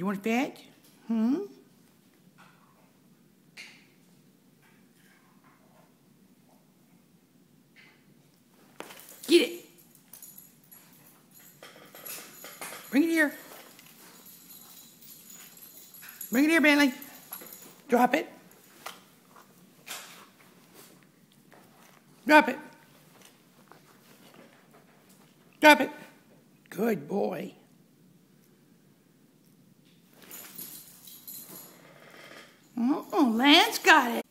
You want to fetch? Hmm? Get it. Bring it here. Bring it here, Bentley. Drop it. Drop it. Drop it. Good boy. Oh, Lance got it.